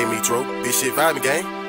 Hey, Metro, this shit vibing, gang.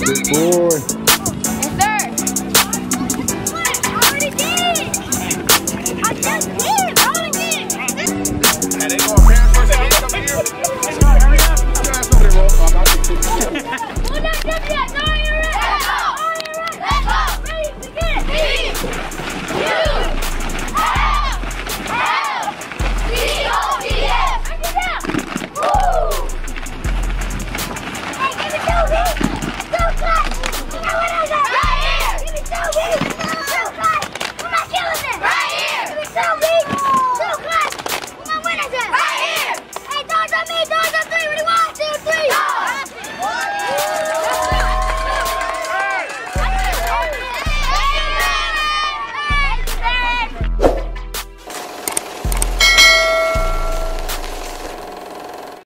Good boy.